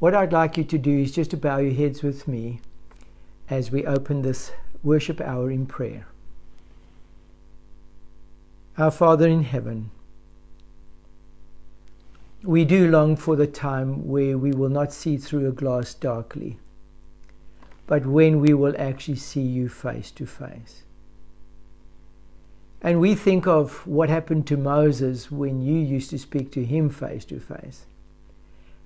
What I'd like you to do is just to bow your heads with me as we open this worship hour in prayer. Our Father in heaven, we do long for the time where we will not see through a glass darkly, but when we will actually see you face to face. And we think of what happened to Moses when you used to speak to him face to face.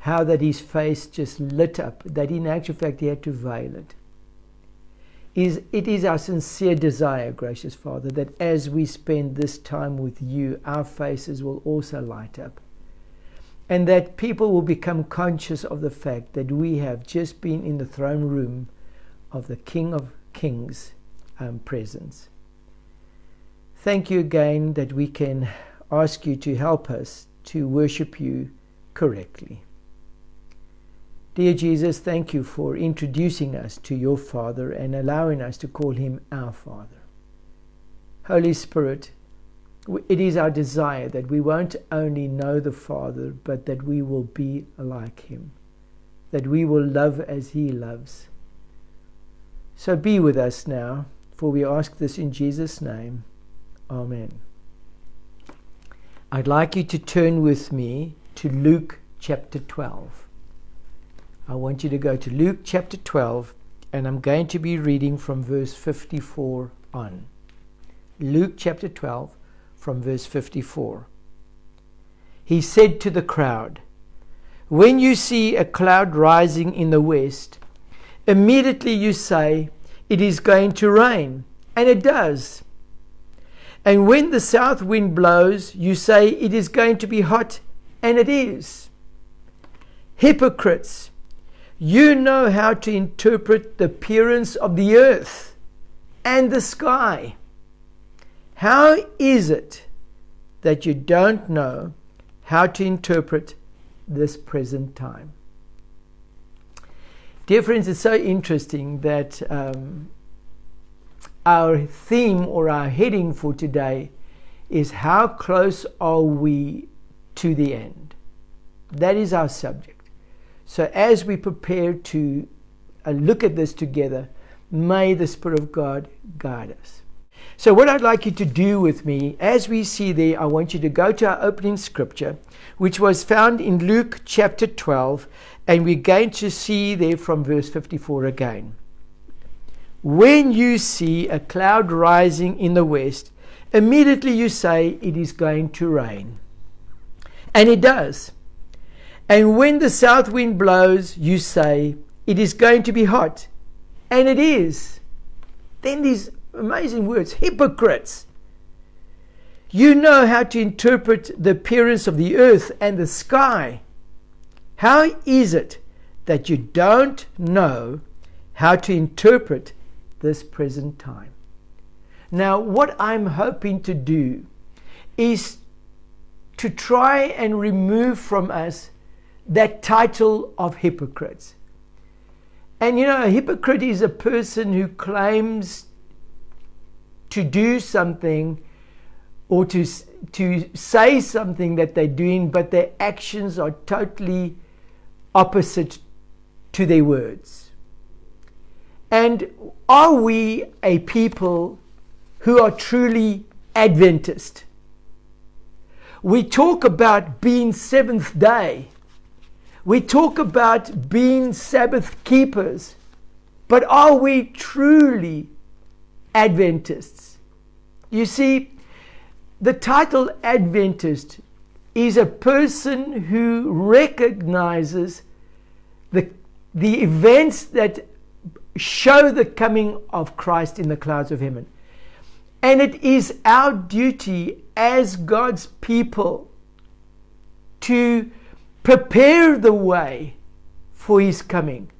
How that his face just lit up, that in actual fact he had to veil it. Is, it is our sincere desire, gracious Father, that as we spend this time with you, our faces will also light up. And that people will become conscious of the fact that we have just been in the throne room of the King of Kings' um, presence. Thank you again that we can ask you to help us to worship you correctly. Dear Jesus, thank you for introducing us to your Father and allowing us to call him our Father. Holy Spirit, it is our desire that we won't only know the Father, but that we will be like him, that we will love as he loves. So be with us now, for we ask this in Jesus' name. Amen. I'd like you to turn with me to Luke chapter 12. I want you to go to Luke chapter 12, and I'm going to be reading from verse 54 on. Luke chapter 12, from verse 54. He said to the crowd, When you see a cloud rising in the west, immediately you say, It is going to rain, and it does. And when the south wind blows, you say it is going to be hot, and it is. Hypocrites, you know how to interpret the appearance of the earth and the sky. How is it that you don't know how to interpret this present time? Dear friends, it's so interesting that um, our theme or our heading for today is how close are we to the end? That is our subject. So, as we prepare to uh, look at this together, may the Spirit of God guide us. So, what I'd like you to do with me, as we see there, I want you to go to our opening scripture, which was found in Luke chapter 12, and we're going to see there from verse 54 again. When you see a cloud rising in the west, immediately you say it is going to rain. And it does. And when the south wind blows, you say it is going to be hot. And it is. Then these amazing words hypocrites. You know how to interpret the appearance of the earth and the sky. How is it that you don't know how to interpret this present time. Now, what I'm hoping to do is to try and remove from us that title of hypocrites. And you know, a hypocrite is a person who claims to do something or to, to say something that they're doing, but their actions are totally opposite to their words. And are we a people who are truly Adventist? We talk about being seventh day. We talk about being Sabbath keepers. But are we truly Adventists? You see, the title Adventist is a person who recognizes the, the events that show the coming of Christ in the clouds of heaven. And it is our duty as God's people to prepare the way for his coming.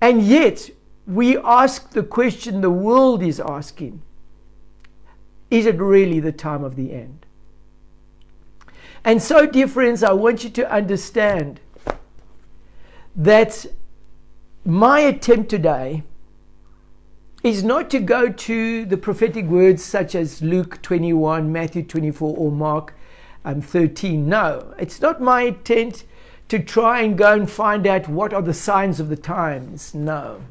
And yet, we ask the question the world is asking Is it really the time of the end? And so, dear friends, I want you to understand that my attempt today is not to go to the prophetic words such as Luke 21, Matthew 24, or Mark um, 13. No, it's not my intent to try and go and find out what are the signs of the times. No.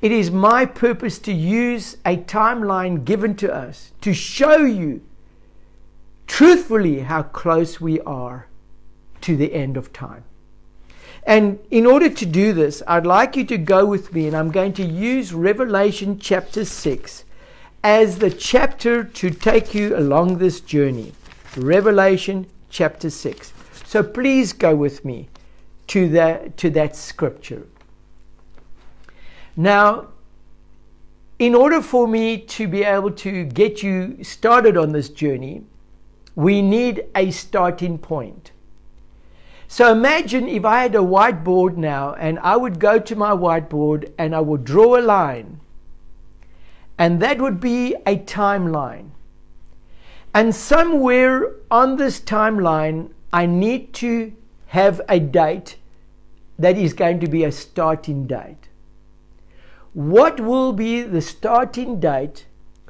It is my purpose to use a timeline given to us to show you truthfully how close we are to the end of time. And in order to do this, I'd like you to go with me, and I'm going to use Revelation chapter 6 as the chapter to take you along this journey. Revelation chapter 6. So please go with me to, the, to that scripture. Now, in order for me to be able to get you started on this journey, we need a starting point. So imagine if I had a whiteboard now and I would go to my whiteboard and I would draw a line. And that would be a timeline. And somewhere on this timeline, I need to have a date that is going to be a starting date. What will be the starting date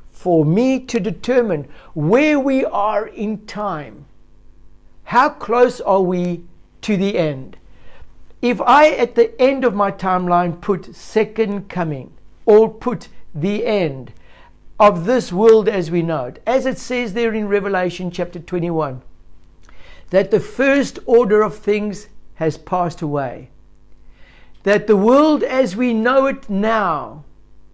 for me to determine where we are in time? How close are we to the end? If I, at the end of my timeline, put second coming or put the end of this world as we know it, as it says there in Revelation chapter 21, that the first order of things has passed away that the world as we know it now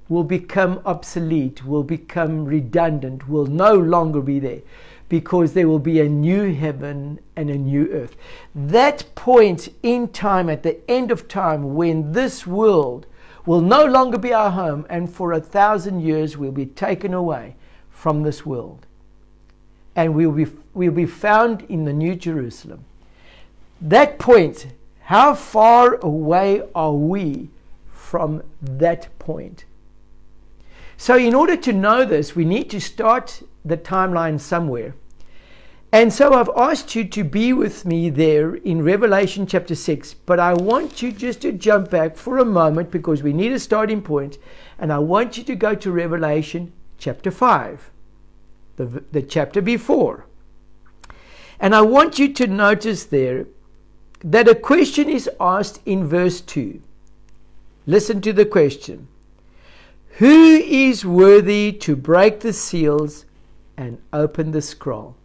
will become obsolete, will become redundant, will no longer be there because there will be a new heaven and a new earth. That point in time, at the end of time, when this world will no longer be our home and for a thousand years we'll be taken away from this world. And we'll be, we'll be found in the New Jerusalem. That point how far away are we from that point? So, in order to know this, we need to start the timeline somewhere. And so I've asked you to be with me there in Revelation chapter 6, but I want you just to jump back for a moment because we need a starting point, and I want you to go to Revelation chapter 5, the, the chapter before. And I want you to notice there that a question is asked in verse 2. Listen to the question Who is worthy to break the seals and open the scroll?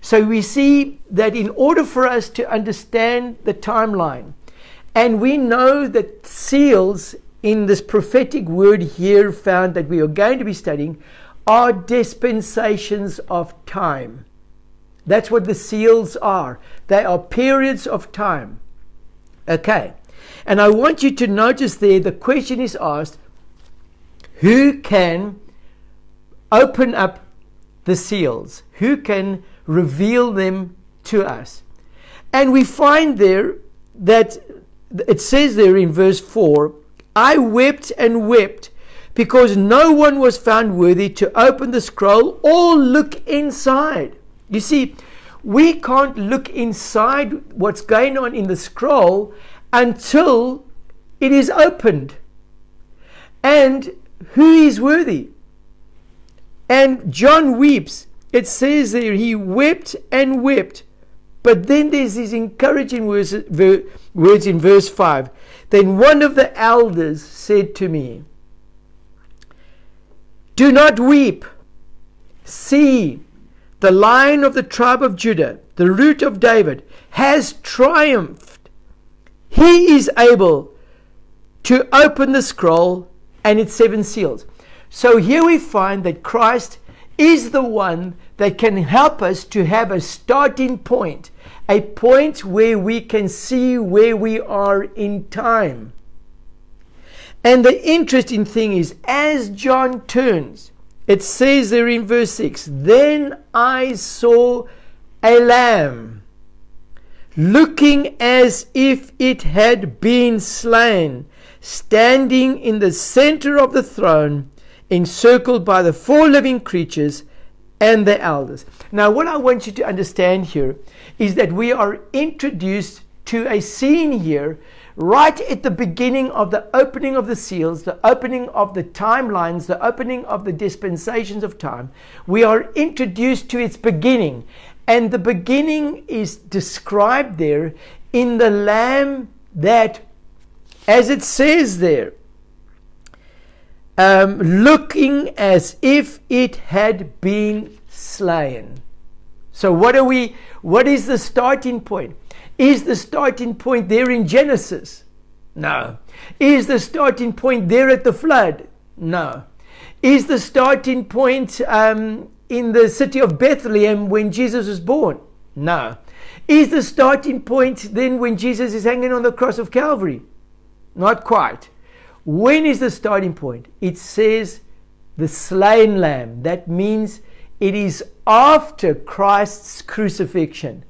So we see that in order for us to understand the timeline, and we know that seals in this prophetic word here found that we are going to be studying are dispensations of time. That's what the seals are. They are periods of time. Okay. And I want you to notice there the question is asked who can open up the seals? Who can reveal them to us? And we find there that it says there in verse 4 I wept and wept because no one was found worthy to open the scroll or look inside. You see, we can't look inside what's going on in the scroll until it is opened. And who is worthy? And John weeps. It says there he wept and wept. But then there's these encouraging words, words in verse 5. Then one of the elders said to me, Do not weep. See, the lion of the tribe of Judah, the root of David, has triumphed. He is able to open the scroll and its seven seals. So here we find that Christ is the one that can help us to have a starting point, a point where we can see where we are in time. And the interesting thing is, as John turns, it says there in verse 6 Then I saw a lamb looking as if it had been slain, standing in the center of the throne, encircled by the four living creatures and the elders. Now, what I want you to understand here is that we are introduced to a scene here right at the beginning of the opening of the seals, the opening of the timelines, the opening of the dispensations of time, we are introduced to its beginning. And the beginning is described there in the lamb that, as it says there, um, looking as if it had been slain. So what are we what is the starting point? Is the starting point there in Genesis? No. Is the starting point there at the flood? No. Is the starting point um, in the city of Bethlehem when Jesus was born? No. Is the starting point then when Jesus is hanging on the cross of Calvary? Not quite. When is the starting point? It says the slain lamb. That means it is after Christ's crucifixion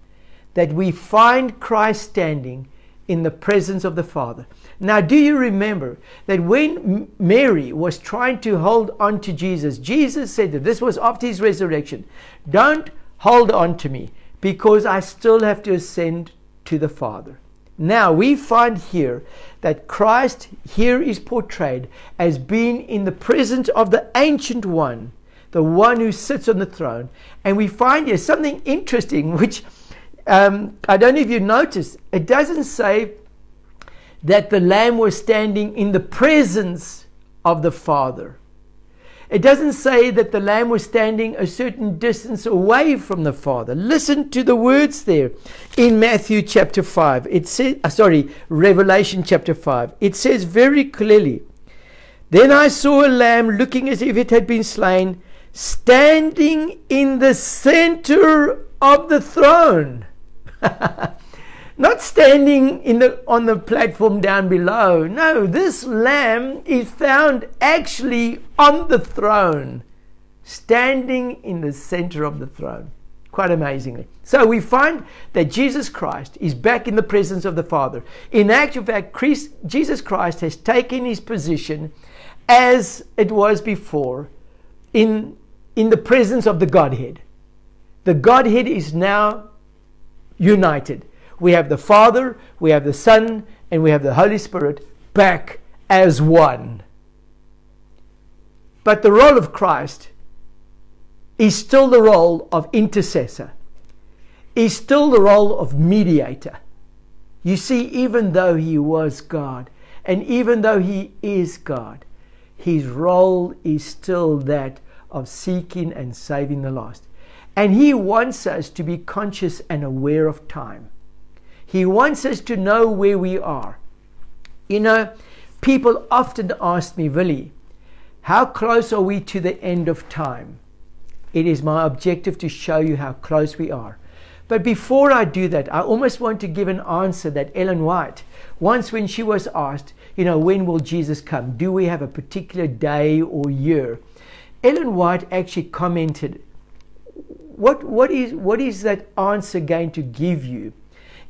that we find Christ standing in the presence of the Father. Now, do you remember that when Mary was trying to hold on to Jesus, Jesus said that this was after his resurrection, Don't hold on to me because I still have to ascend to the Father. Now, we find here that Christ here is portrayed as being in the presence of the Ancient One, the one who sits on the throne. And we find here something interesting, which um, I don't know if you noticed, it doesn't say that the Lamb was standing in the presence of the Father. It doesn't say that the Lamb was standing a certain distance away from the Father. Listen to the words there in Matthew chapter 5. It says, uh, sorry, Revelation chapter 5. It says very clearly, Then I saw a lamb looking as if it had been slain, standing in the center of the throne. Not standing in the, on the platform down below. No, this lamb is found actually on the throne, standing in the center of the throne. Quite amazingly. So we find that Jesus Christ is back in the presence of the Father. In actual fact, Christ, Jesus Christ has taken his position as it was before in, in the presence of the Godhead. The Godhead is now united. We have the Father, we have the Son, and we have the Holy Spirit back as one. But the role of Christ is still the role of intercessor, is still the role of mediator. You see, even though he was God, and even though he is God, his role is still that of seeking and saving the lost. And he wants us to be conscious and aware of time. He wants us to know where we are. You know, people often ask me, Willie, how close are we to the end of time? It is my objective to show you how close we are. But before I do that, I almost want to give an answer that Ellen White, once when she was asked, you know, when will Jesus come? Do we have a particular day or year? Ellen White actually commented, what, what, is, what is that answer going to give you?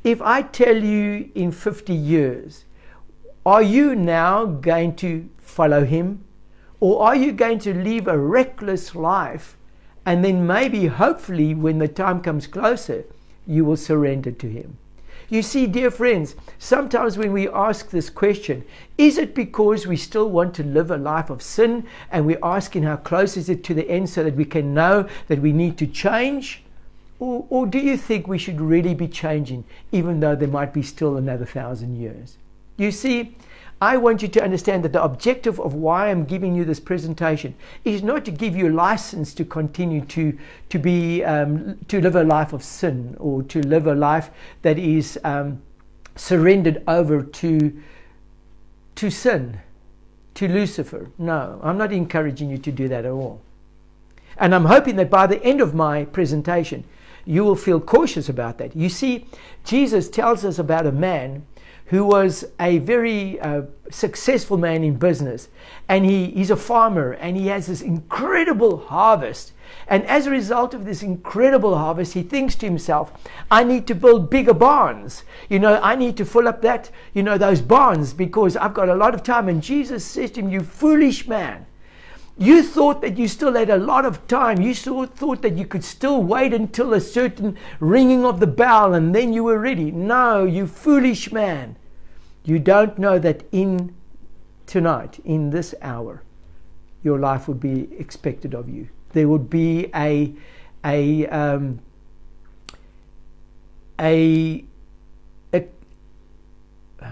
If I tell you in 50 years, are you now going to follow him? Or are you going to live a reckless life and then maybe, hopefully, when the time comes closer, you will surrender to him? You see, dear friends, sometimes when we ask this question, is it because we still want to live a life of sin and we're asking how close is it to the end so that we can know that we need to change? Or, or do you think we should really be changing, even though there might be still another thousand years? You see, I want you to understand that the objective of why I'm giving you this presentation is not to give you license to continue to, to, be, um, to live a life of sin or to live a life that is um, surrendered over to, to sin, to Lucifer. No, I'm not encouraging you to do that at all. And I'm hoping that by the end of my presentation, you will feel cautious about that. You see, Jesus tells us about a man who was a very uh, successful man in business. And he, he's a farmer and he has this incredible harvest. And as a result of this incredible harvest, he thinks to himself, I need to build bigger barns. You know, I need to fill up that, you know, those barns because I've got a lot of time. And Jesus says to him, You foolish man. You thought that you still had a lot of time. You thought that you could still wait until a certain ringing of the bell and then you were ready. No, you foolish man. You don't know that in tonight, in this hour, your life would be expected of you. There would be a, a, um, a, a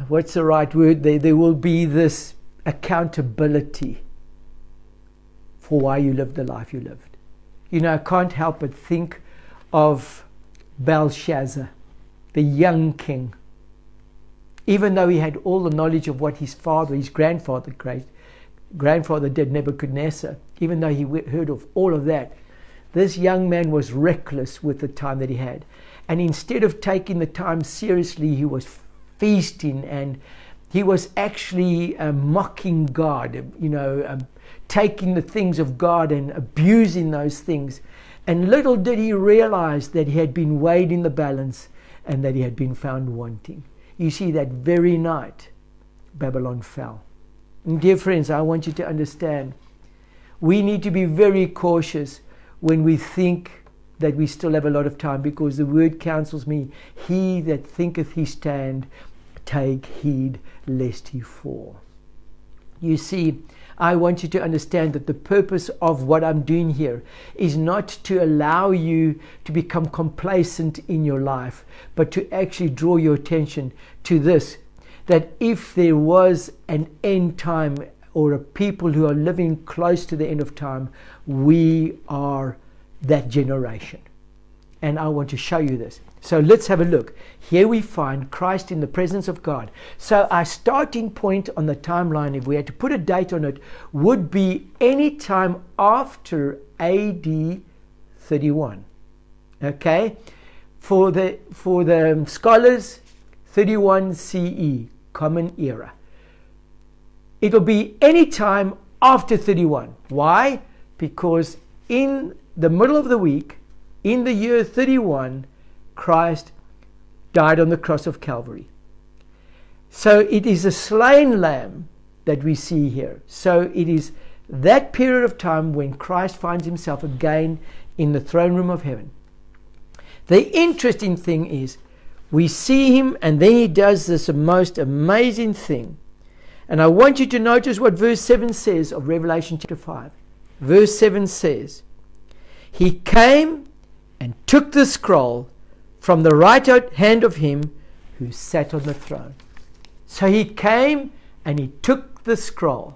what's the right word there? There will be this accountability for why you lived the life you lived. You know, I can't help but think of Belshazzar, the young king. Even though he had all the knowledge of what his father, his grandfather, great grandfather did, Nebuchadnezzar, even though he heard of all of that, this young man was reckless with the time that he had. And instead of taking the time seriously, he was feasting and he was actually uh, mocking God, you know, um, taking the things of God and abusing those things. And little did he realize that he had been weighed in the balance and that he had been found wanting. You see, that very night, Babylon fell. And dear friends, I want you to understand we need to be very cautious when we think that we still have a lot of time because the word counsels me he that thinketh he stand take heed lest he fall you see I want you to understand that the purpose of what I'm doing here is not to allow you to become complacent in your life, but to actually draw your attention to this that if there was an end time or a people who are living close to the end of time, we are that generation. And I want to show you this. So let's have a look. Here we find Christ in the presence of God. So our starting point on the timeline, if we had to put a date on it, would be any time after AD 31. Okay? For the for the scholars, 31 CE, common era. It'll be any time after 31. Why? Because in the middle of the week, in the year 31, Christ died on the cross of Calvary. So it is a slain lamb that we see here. So it is that period of time when Christ finds himself again in the throne room of heaven. The interesting thing is, we see him and then he does this most amazing thing. And I want you to notice what verse 7 says of Revelation chapter 5. Verse 7 says, he came and took the scroll from the right hand of him who sat on the throne. So he came and he took the scroll.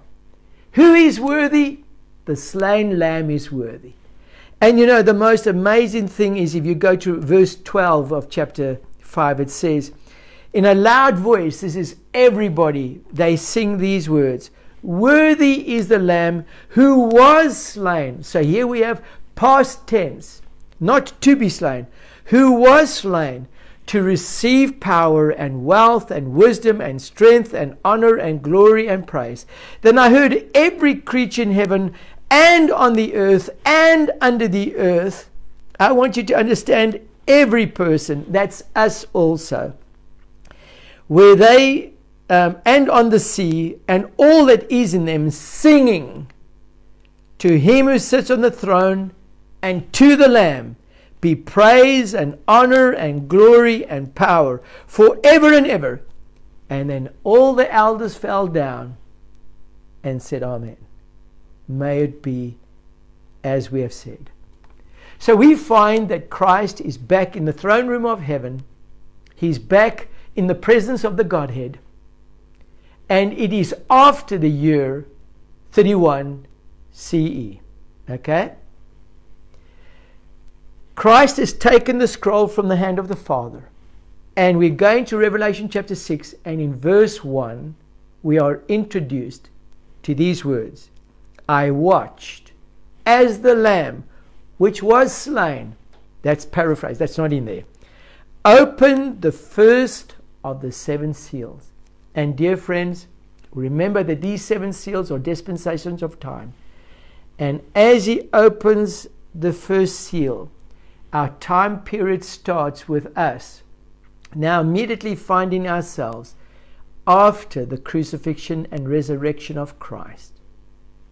Who is worthy? The slain lamb is worthy. And you know, the most amazing thing is if you go to verse 12 of chapter 5, it says, in a loud voice, this is everybody, they sing these words Worthy is the Lamb who was slain. So here we have past tense, not to be slain, who was slain to receive power and wealth and wisdom and strength and honor and glory and praise. Then I heard every creature in heaven and on the earth and under the earth. I want you to understand every person, that's us also, where they um, and on the sea and all that is in them singing to him who sits on the throne and to the Lamb be praise and honor and glory and power forever and ever. And then all the elders fell down and said, Amen. May it be as we have said. So we find that Christ is back in the throne room of heaven. He's back in the presence of the Godhead. And it is after the year 31 CE. Okay? Christ has taken the scroll from the hand of the Father. And we're going to Revelation chapter 6, and in verse 1, we are introduced to these words I watched as the Lamb which was slain, that's paraphrased, that's not in there, opened the first of the seven seals. And dear friends, remember that these seven seals are dispensations of time. And as he opens the first seal, our time period starts with us now immediately finding ourselves after the crucifixion and resurrection of Christ.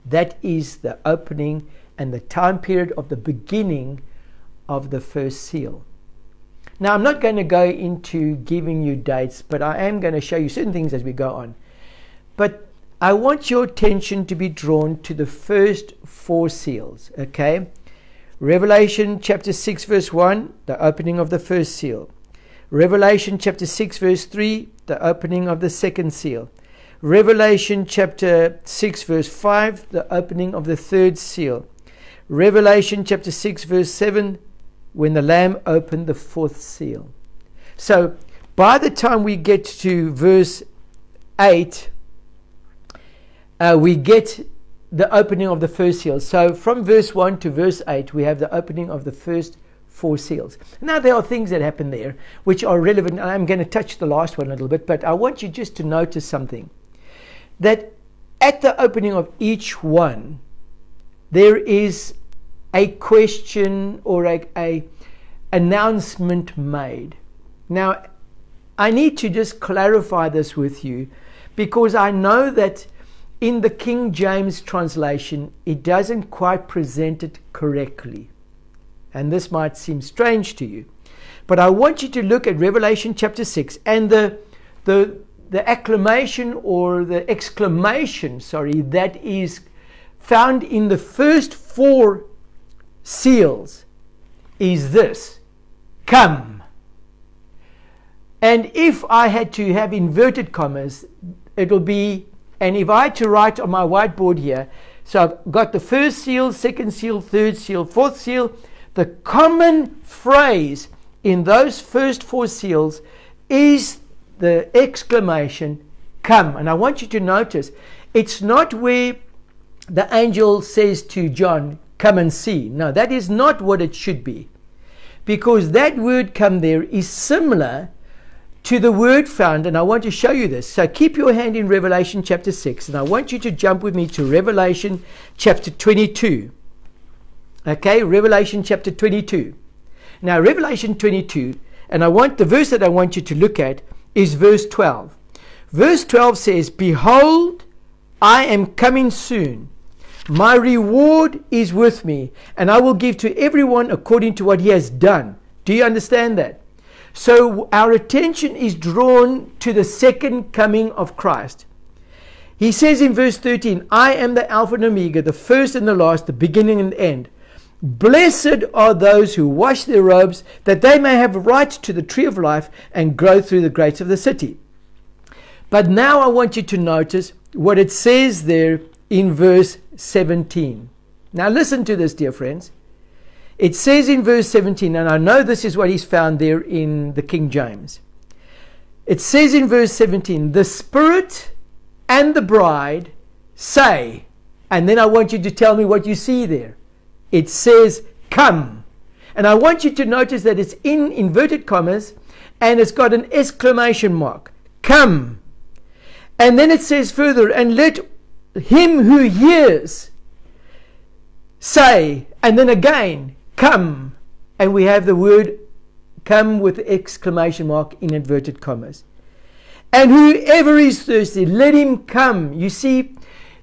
That is the opening and the time period of the beginning of the first seal. Now, I'm not going to go into giving you dates, but I am going to show you certain things as we go on. But I want your attention to be drawn to the first four seals, okay? Revelation chapter 6, verse 1, the opening of the first seal. Revelation chapter 6, verse 3, the opening of the second seal. Revelation chapter 6, verse 5, the opening of the third seal. Revelation chapter 6, verse 7, when the Lamb opened the fourth seal. So by the time we get to verse 8, uh, we get the opening of the first seal. So from verse 1 to verse 8, we have the opening of the first four seals. Now, there are things that happen there which are relevant. And I'm going to touch the last one a little bit, but I want you just to notice something that at the opening of each one, there is a question or a, a announcement made. Now, I need to just clarify this with you because I know that in the King James translation, it doesn't quite present it correctly. And this might seem strange to you. But I want you to look at Revelation chapter 6 and the, the, the acclamation or the exclamation, sorry, that is found in the first four seals is this Come. And if I had to have inverted commas, it'll be, and if I had to write on my whiteboard here, so I've got the first seal, second seal, third seal, fourth seal, the common phrase in those first four seals is the exclamation, Come. And I want you to notice it's not where the angel says to John, Come and see. No, that is not what it should be. Because that word come there is similar to the word found, and I want to show you this. So keep your hand in Revelation chapter 6, and I want you to jump with me to Revelation chapter 22. Okay, Revelation chapter 22. Now, Revelation 22, and I want the verse that I want you to look at is verse 12. Verse 12 says, Behold, I am coming soon. My reward is with me, and I will give to everyone according to what he has done. Do you understand that? So, our attention is drawn to the second coming of Christ. He says in verse 13, I am the Alpha and Omega, the first and the last, the beginning and the end. Blessed are those who wash their robes, that they may have right to the tree of life and grow through the gates of the city. But now I want you to notice what it says there in verse 17. Now listen to this, dear friends. It says in verse 17, and I know this is what he's found there in the King James. It says in verse 17, the Spirit and the bride say, and then I want you to tell me what you see there it says come. And I want you to notice that it's in inverted commas and it's got an exclamation mark. Come. And then it says further, and let him who hears say, and then again, come. And we have the word come with exclamation mark in inverted commas. And whoever is thirsty, let him come. You see,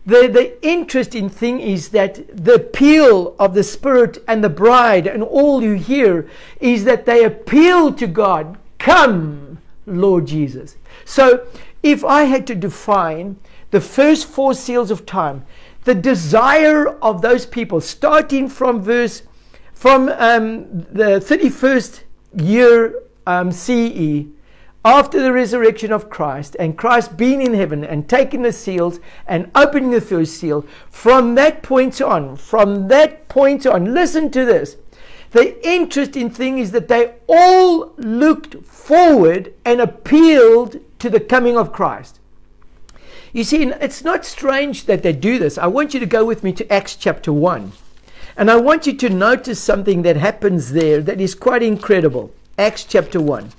the, the interesting thing is that the appeal of the Spirit and the bride and all you hear is that they appeal to God, Come, Lord Jesus. So if I had to define the first four seals of time, the desire of those people, starting from verse, from um, the 31st year um, CE after the resurrection of Christ and Christ being in heaven and taking the seals and opening the first seal, from that point on, from that point on, listen to this. The interesting thing is that they all looked forward and appealed to the coming of Christ. You see, it's not strange that they do this. I want you to go with me to Acts chapter 1. And I want you to notice something that happens there that is quite incredible. Acts chapter 1.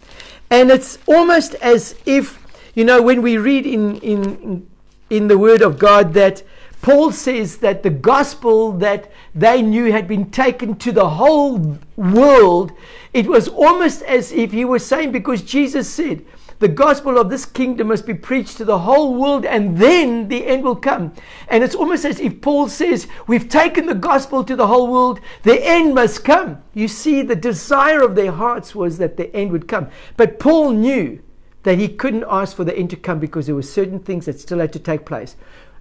And it's almost as if, you know, when we read in, in, in the Word of God that Paul says that the gospel that they knew had been taken to the whole world, it was almost as if he was saying, because Jesus said, the gospel of this kingdom must be preached to the whole world and then the end will come. And it's almost as if Paul says, We've taken the gospel to the whole world, the end must come. You see, the desire of their hearts was that the end would come. But Paul knew that he couldn't ask for the end to come because there were certain things that still had to take place.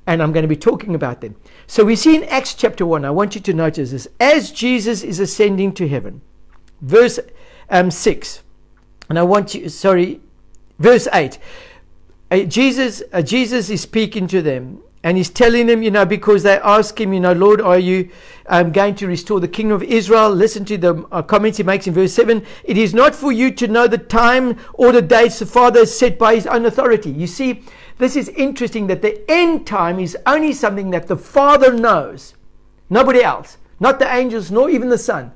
And I'm going to be talking about them. So we see in Acts chapter 1, I want you to notice this. As Jesus is ascending to heaven, verse um, 6. And I want you, sorry, verse 8. Uh, Jesus, uh, Jesus is speaking to them and he's telling them, you know, because they ask him, you know, Lord, are you um, going to restore the kingdom of Israel? Listen to the uh, comments he makes in verse 7. It is not for you to know the time or the dates the Father has set by his own authority. You see, this is interesting that the end time is only something that the Father knows, nobody else, not the angels, nor even the Son.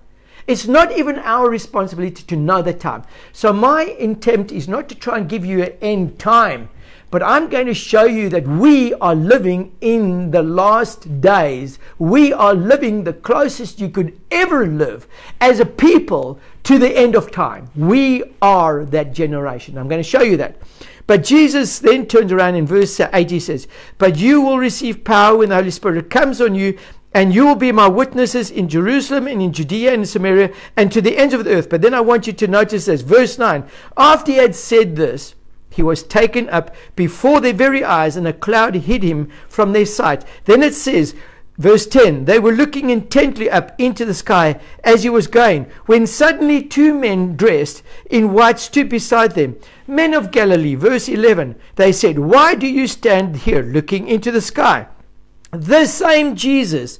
It's not even our responsibility to know the time. So, my intent is not to try and give you an end time but I'm going to show you that we are living in the last days. We are living the closest you could ever live as a people to the end of time. We are that generation. I'm going to show you that. But Jesus then turns around in verse 8, he says, But you will receive power when the Holy Spirit comes on you, and you will be my witnesses in Jerusalem and in Judea and in Samaria and to the ends of the earth. But then I want you to notice this. Verse 9. After he had said this, he was taken up before their very eyes, and a cloud hid him from their sight. Then it says, Verse 10 They were looking intently up into the sky as he was going, when suddenly two men dressed in white stood beside them. Men of Galilee, verse 11, they said, Why do you stand here looking into the sky? This same Jesus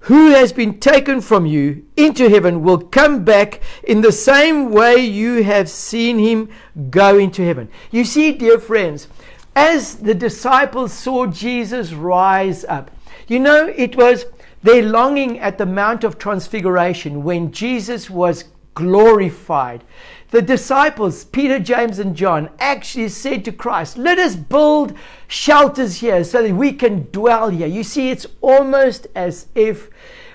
who has been taken from you into heaven will come back in the same way you have seen him go into heaven. You see, dear friends, as the disciples saw Jesus rise up, you know, it was their longing at the Mount of Transfiguration when Jesus was glorified. The disciples, Peter, James, and John, actually said to Christ, Let us build shelters here so that we can dwell here. You see, it's almost as if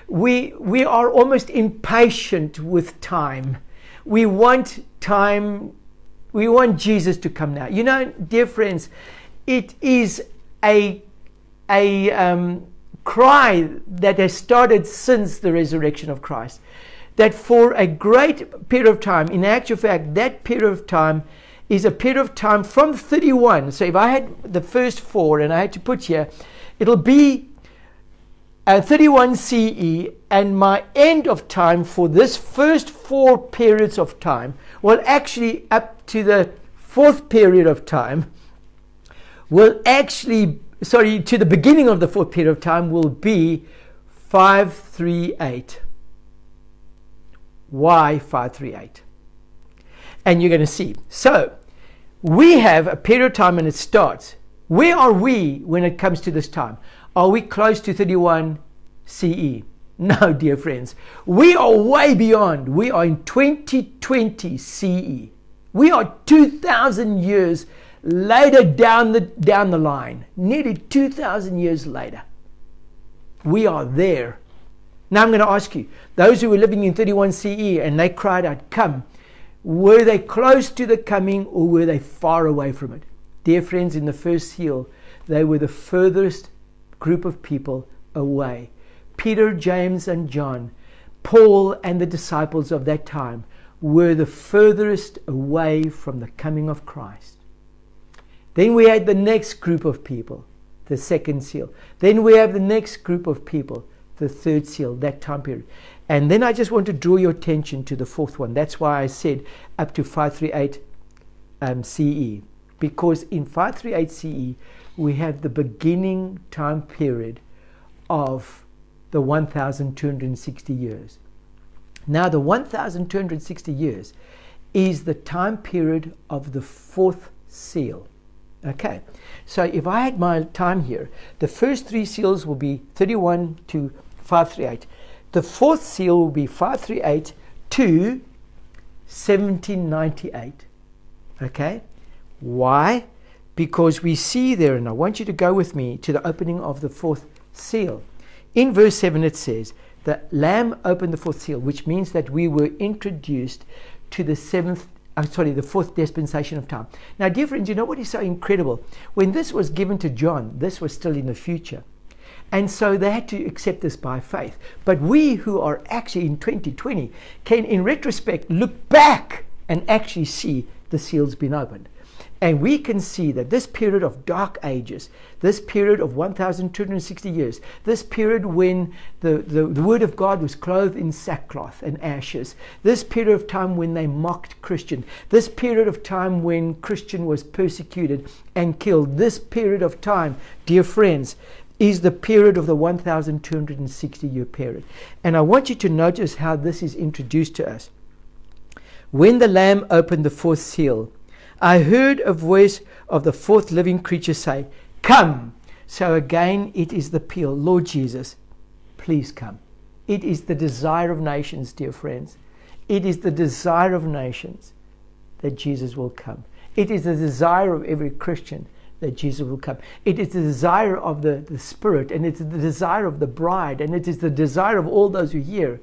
we, we are almost impatient with time. We want time, we want Jesus to come now. You know, dear friends, it is a, a um, cry that has started since the resurrection of Christ that for a great period of time, in actual fact, that period of time is a period of time from 31. So if I had the first four and I had to put here, it'll be uh, 31 CE, and my end of time for this first four periods of time, well, actually up to the fourth period of time, will actually, sorry, to the beginning of the fourth period of time will be 538. Why 538? And you're going to see. So, we have a period of time and it starts. Where are we when it comes to this time? Are we close to 31 CE? No, dear friends. We are way beyond. We are in 2020 CE. We are 2,000 years later down the, down the line. Nearly 2,000 years later. We are there. Now I'm going to ask you those who were living in 31 CE and they cried out, Come, were they close to the coming or were they far away from it? Dear friends, in the first seal, they were the furthest group of people away. Peter, James, and John, Paul, and the disciples of that time were the furthest away from the coming of Christ. Then we had the next group of people, the second seal. Then we have the next group of people, the third seal, that time period. And then I just want to draw your attention to the fourth one. That's why I said up to 538 um, CE. Because in 538 CE, we have the beginning time period of the 1,260 years. Now, the 1,260 years is the time period of the fourth seal. Okay, so if I had my time here, the first three seals will be 31 to 538. The fourth seal will be 538 to 1798. Okay? Why? Because we see there, and I want you to go with me to the opening of the fourth seal. In verse 7, it says, The Lamb opened the fourth seal, which means that we were introduced to the seventh uh, sorry, the fourth dispensation of time. Now, dear friends, you know what is so incredible? When this was given to John, this was still in the future. And so they had to accept this by faith. But we who are actually in 2020 can, in retrospect, look back and actually see the seals being opened. And we can see that this period of dark ages, this period of 1,260 years, this period when the, the, the, Word of God was clothed in sackcloth and ashes, this period of time when they mocked Christian, this period of time when Christian was persecuted and killed, this period of time, dear friends, is the period of the 1,260 year period. And I want you to notice how this is introduced to us. When the Lamb opened the fourth seal, I heard a voice of the fourth living creature say, Come! So again, it is the appeal Lord Jesus, please come. It is the desire of nations, dear friends. It is the desire of nations that Jesus will come. It is the desire of every Christian that Jesus will come. It is the desire of the, the Spirit, and it's the desire of the bride, and it is the desire of all those who hear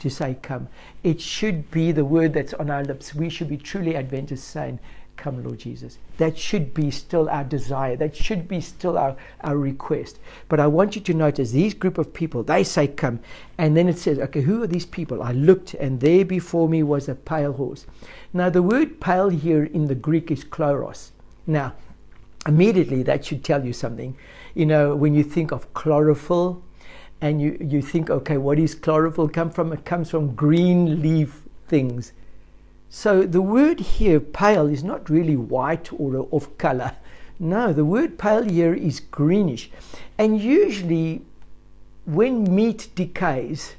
to say, Come. It should be the word that's on our lips. We should be truly Adventists saying, Come, Lord Jesus. That should be still our desire. That should be still our, our request. But I want you to notice these group of people, they say, Come. And then it says, Okay, who are these people? I looked, and there before me was a pale horse. Now, the word pale here in the Greek is chloros. Now, immediately that should tell you something. You know, when you think of chlorophyll, and you, you think, okay, what is chlorophyll come from? It comes from green leaf things. So the word here, pale, is not really white or of color. No, the word pale here is greenish. And usually, when meat decays,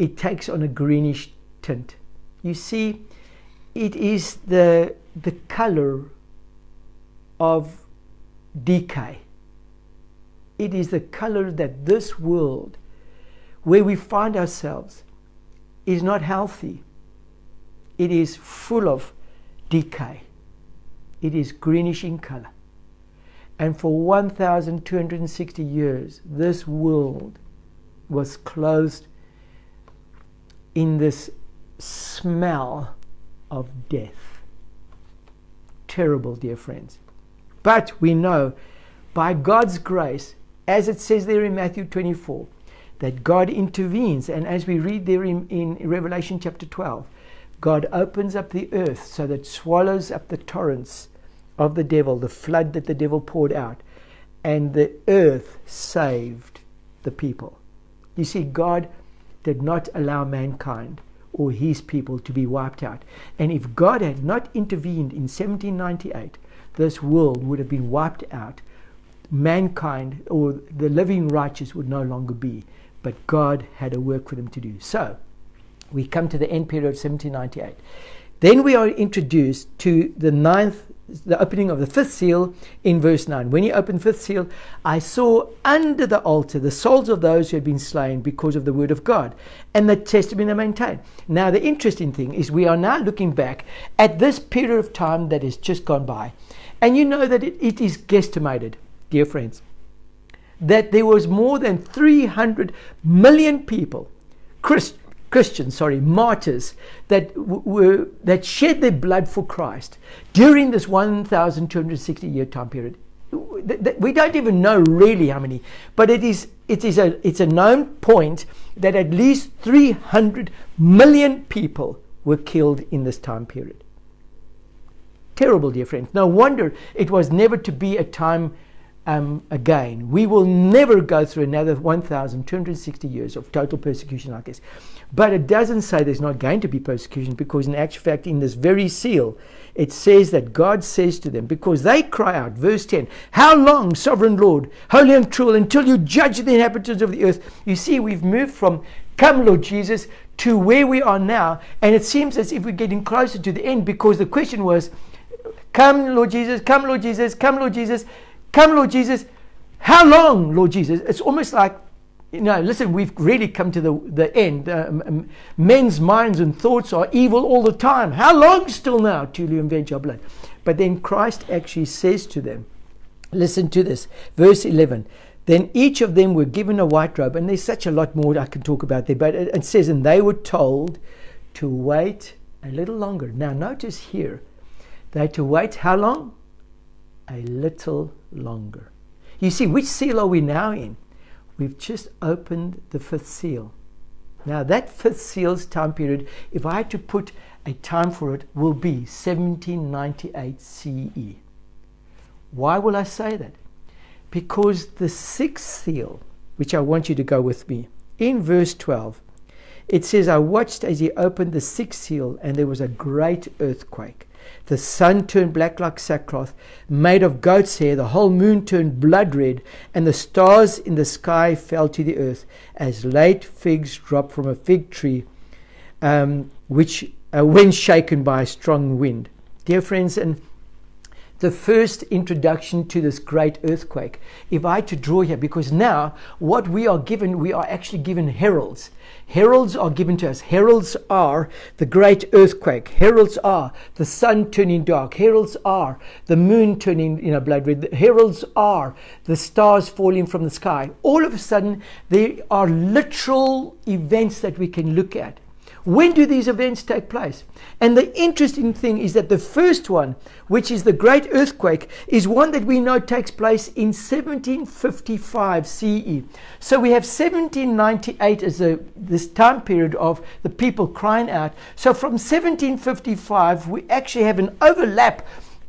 it takes on a greenish tint. You see, it is the, the color of decay. It is the color that this world, where we find ourselves, is not healthy it is full of decay. It is greenish in color. And for 1,260 years, this world was closed in this smell of death. Terrible, dear friends. But we know by God's grace, as it says there in Matthew 24, that God intervenes. And as we read there in, in Revelation chapter 12, God opens up the earth so that swallows up the torrents of the devil, the flood that the devil poured out, and the earth saved the people. You see, God did not allow mankind or his people to be wiped out. And if God had not intervened in 1798, this world would have been wiped out. Mankind or the living righteous would no longer be. But God had a work for them to do. So, we come to the end period of 1798. Then we are introduced to the ninth, the opening of the fifth seal in verse 9. When he opened fifth seal, I saw under the altar the souls of those who had been slain because of the word of God and the testimony they maintained. Now, the interesting thing is we are now looking back at this period of time that has just gone by. And you know that it, it is guesstimated, dear friends, that there was more than 300 million people, Christians Christians, sorry, martyrs that were that shed their blood for Christ during this 1,260 year time period. We don't even know really how many, but it is it is a it's a known point that at least 300 million people were killed in this time period. Terrible, dear friends. No wonder it was never to be a time um, again. We will never go through another 1,260 years of total persecution like this. But it doesn't say there's not going to be persecution because, in actual fact, in this very seal, it says that God says to them, because they cry out, verse 10, How long, sovereign Lord, holy and true, until you judge the inhabitants of the earth? You see, we've moved from, Come, Lord Jesus, to where we are now, and it seems as if we're getting closer to the end because the question was, Come, Lord Jesus, come, Lord Jesus, come, Lord Jesus, come, Lord Jesus. How long, Lord Jesus? It's almost like know, listen, we've really come to the, the end. Um, men's minds and thoughts are evil all the time. How long still now till you avenge your blood? But then Christ actually says to them, listen to this, verse 11. Then each of them were given a white robe, and there's such a lot more I can talk about there, but it, it says, and they were told to wait a little longer. Now, notice here, they to wait how long? A little longer. You see, which seal are we now in? We've just opened the fifth seal. Now, that fifth seal's time period, if I had to put a time for it will be 1798 CE. Why will I say that? Because the sixth seal, which I want you to go with me, in verse 12, it says, I watched as he opened the sixth seal, and there was a great earthquake. The sun turned black like sackcloth, made of goat's hair. The whole moon turned blood red, and the stars in the sky fell to the earth as late figs drop from a fig tree, um, which uh, when shaken by a strong wind. Dear friends, and the first introduction to this great earthquake. If I to draw here, because now what we are given, we are actually given heralds. Heralds are given to us. Heralds are the great earthquake. Heralds are the sun turning dark. Heralds are the moon turning you know, blood red. Heralds are the stars falling from the sky. All of a sudden, there are literal events that we can look at. When do these events take place? And the interesting thing is that the first one, which is the Great Earthquake, is one that we know takes place in 1755 CE. So we have 1798 as a, this time period of the people crying out. So from 1755, we actually have an overlap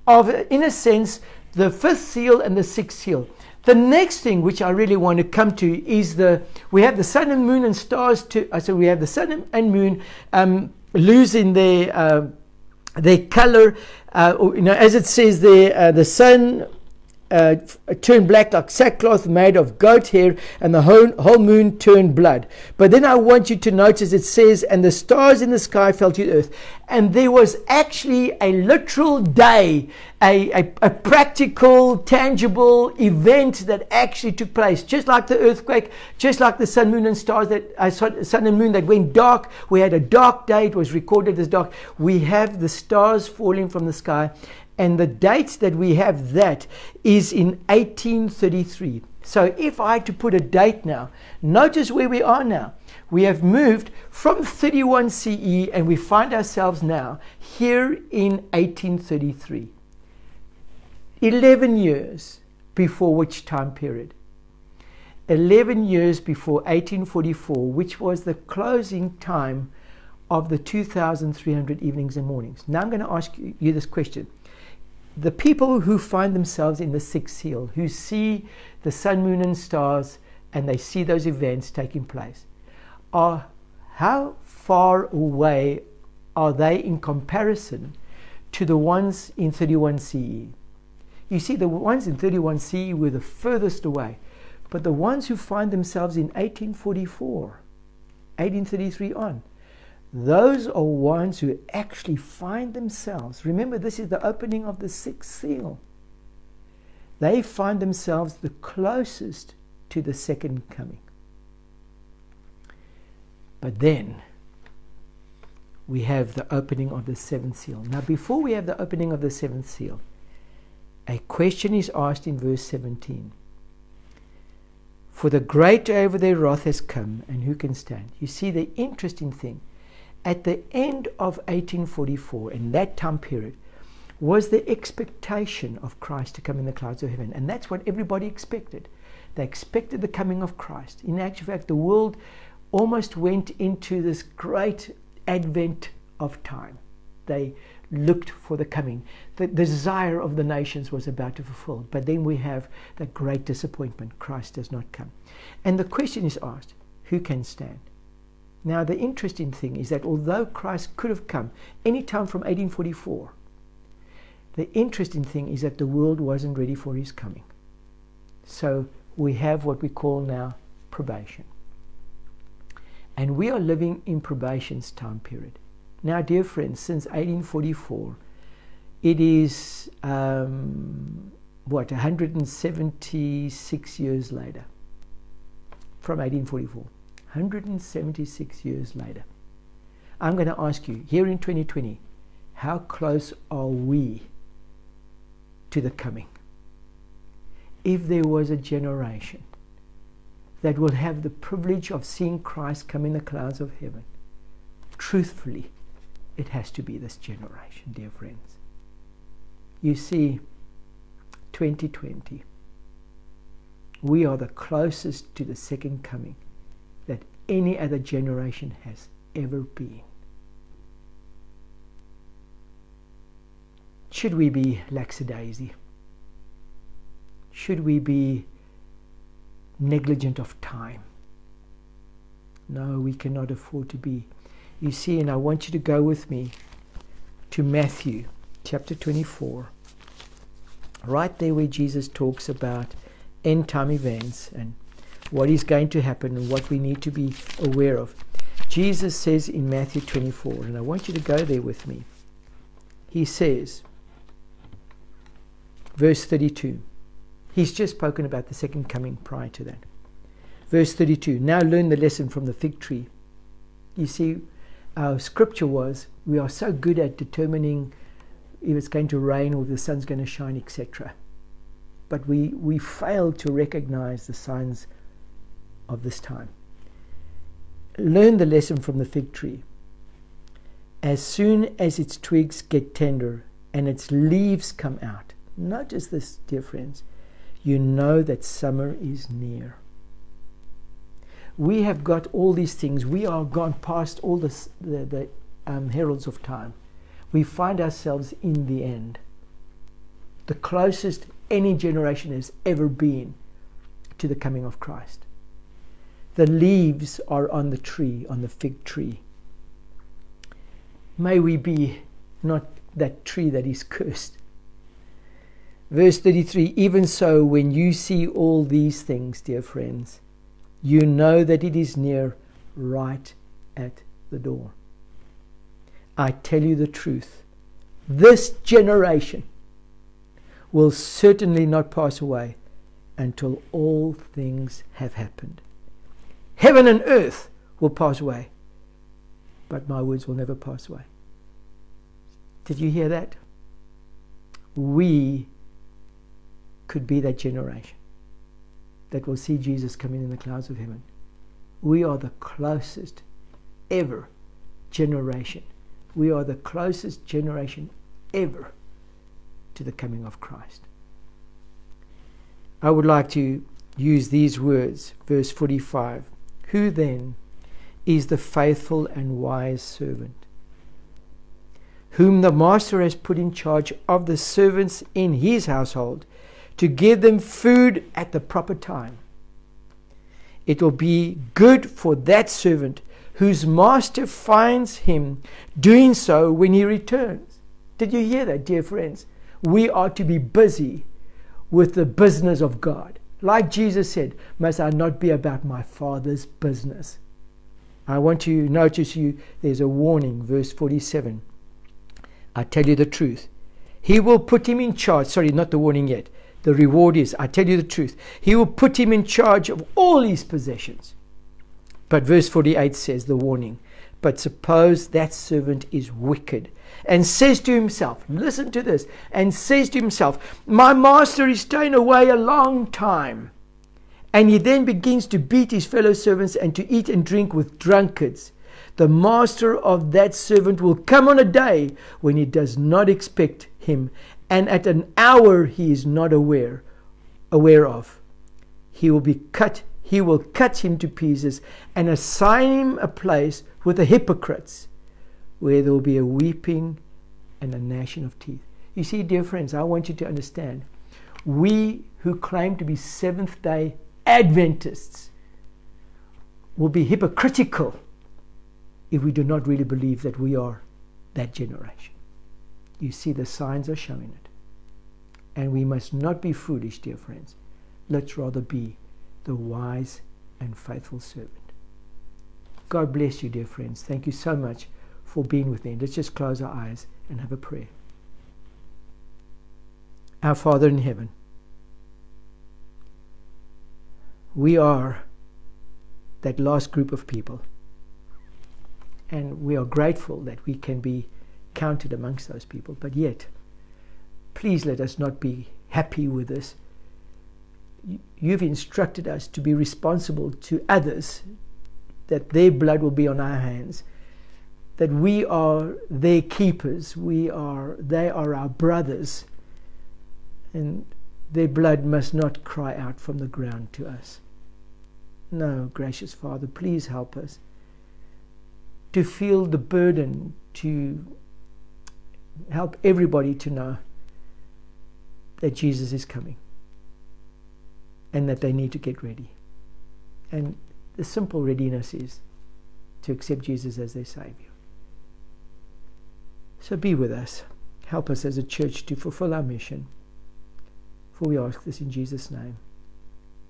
of, in a sense, the fifth seal and the sixth seal. The next thing which I really want to come to is the we have the sun and moon and stars. To uh, so we have the sun and moon um, losing their uh, their color. Uh, you know, as it says there, uh, the sun uh, turned black like sackcloth made of goat hair, and the whole, whole moon turned blood. But then I want you to notice it says, and the stars in the sky fell to the earth. And there was actually a literal day, a, a, a practical, tangible event that actually took place. Just like the earthquake, just like the sun, moon, and stars that uh, sun and moon that went dark. We had a dark day, it was recorded as dark. We have the stars falling from the sky. And the date that we have that is in 1833. So if I had to put a date now, notice where we are now. We have moved from 31 CE and we find ourselves now here in 1833. 11 years before which time period? 11 years before 1844, which was the closing time of the 2,300 evenings and mornings. Now I'm going to ask you this question the people who find themselves in the sixth seal, who see the sun, moon, and stars, and they see those events taking place, are how far away are they in comparison to the ones in 31 CE? You see, the ones in 31 CE were the furthest away, but the ones who find themselves in 1844, 1833 on, those are ones who actually find themselves. Remember, this is the opening of the sixth seal. They find themselves the closest to the second coming. But then we have the opening of the seventh seal. Now, before we have the opening of the seventh seal, a question is asked in verse 17. For the great day of their wrath has come, and who can stand? You see, the interesting thing at the end of 1844, in that time period, was the expectation of Christ to come in the clouds of heaven. And that's what everybody expected. They expected the coming of Christ. In actual fact, the world almost went into this great advent of time. They looked for the coming. The, desire of the nations was about to fulfill. But then we have the great disappointment. Christ does not come. And the question is asked who can stand? Now, the interesting thing is that although Christ could have come any time from 1844, the interesting thing is that the world wasn't ready for his coming. So we have what we call now probation. And we are living in probation's time period. Now, dear friends, since 1844, it is um, what 176 years later from 1844. 176 years later. I'm going to ask you here in 2020, how close are we to the coming? If there was a generation that will have the privilege of seeing Christ come in the clouds of heaven, truthfully, it has to be this generation, dear friends. You see, 2020, we are the closest to the second coming any other generation has ever been. should we be lackadaisy? Should we be negligent of time? No, we cannot afford to be. You see, and I want you to go with me to Matthew chapter 24, right there where Jesus talks about end time events and what is going to happen and what we need to be aware of. Jesus says in Matthew 24, and I want you to go there with me. He says, verse 32, he's just spoken about the second coming prior to that. Verse 32, now learn the lesson from the fig tree. You see, our scripture was we are so good at determining if it's going to rain or the sun's going to shine, etc. But we, we fail to recognize the signs of this time. Learn the lesson from the fig tree. As soon as its twigs get tender and its leaves come out, notice this, dear friends, you know that summer is near. We have got all these things. We are gone past all this, the, the um, heralds of time. We find ourselves in the end, the closest any generation has ever been to the coming of Christ. The leaves are on the tree, on the fig tree. May we be not that tree that is cursed. Verse 33 Even so, when you see all these things, dear friends, you know that it is near, right at the door. I tell you the truth. This generation will certainly not pass away until all things have happened. Heaven and earth will pass away, but my words will never pass away. Did you hear that? We could be that generation that will see Jesus coming in the clouds of heaven. We are the closest ever generation. We are the closest generation ever to the coming of Christ. I would like to use these words, verse 45 who then is the faithful and wise servant, whom the master has put in charge of the servants in his household to give them food at the proper time? It will be good for that servant whose master finds him doing so when he returns. Did you hear that, dear friends? We are to be busy with the business of God. Like Jesus said, must I not be about my Father's business? I want to notice you, there's a warning, verse 47. I tell you the truth. He will put him in charge. Sorry, not the warning yet. The reward is, I tell you the truth. He will put him in charge of all his possessions. But verse 48 says the warning. But suppose that servant is wicked and says to himself, Listen to this, and says to himself, My master is staying away a long time. And he then begins to beat his fellow servants and to eat and drink with drunkards. The master of that servant will come on a day when he does not expect him, and at an hour he is not aware aware of. He will be cut, he will cut him to pieces and assign him a place with the hypocrites where there will be a weeping and a gnashing of teeth. You see, dear friends, I want you to understand we who claim to be Seventh day Adventists will be hypocritical if we do not really believe that we are that generation. You see, the signs are showing it. And we must not be foolish, dear friends. Let's rather be the wise and faithful servant. God bless you, dear friends. Thank you so much for being with me. Let's just close our eyes and have a prayer. Our Father in heaven, we are that last group of people. And we are grateful that we can be counted amongst those people. But yet, please let us not be happy with this. You've instructed us to be responsible to others, that their blood will be on our hands that we are their keepers, we are, they are our brothers, and their blood must not cry out from the ground to us. No, gracious Father, please help us to feel the burden, to help everybody to know that Jesus is coming and that they need to get ready. And the simple readiness is to accept Jesus as their Savior. So be with us. Help us as a church to fulfill our mission. For we ask this in Jesus' name.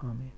Amen.